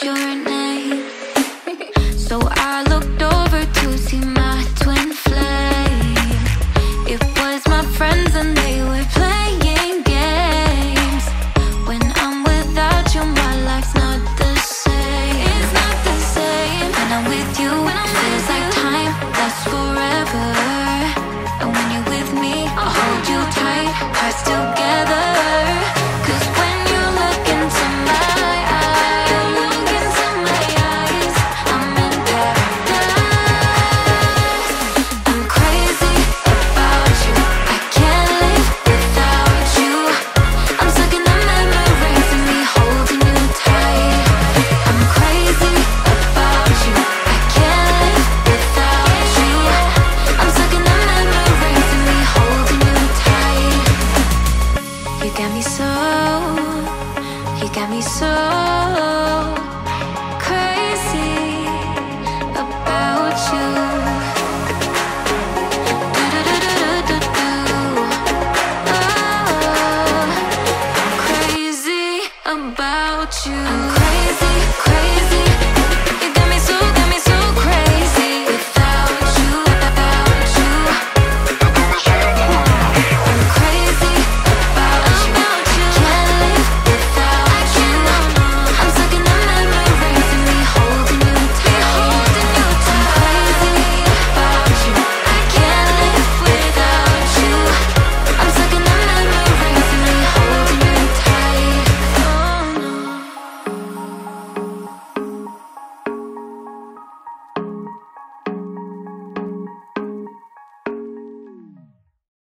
your name. So I so, you got me so crazy about you. about you. I'm crazy, crazy.